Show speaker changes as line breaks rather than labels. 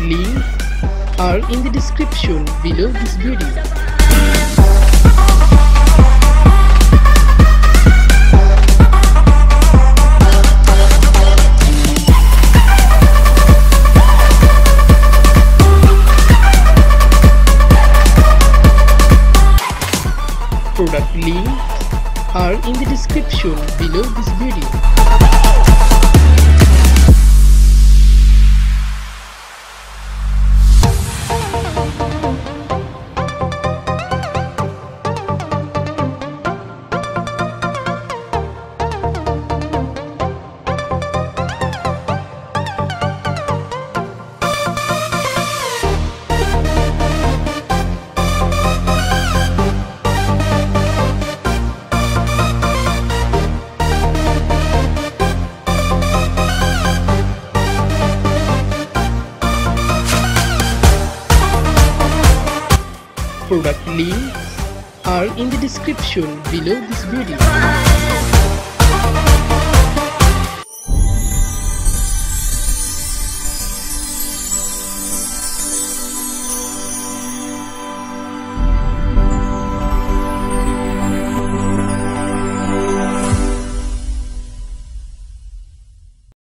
links are in the description below this video. Product links are in the description below this video. Product links are in the description below this video.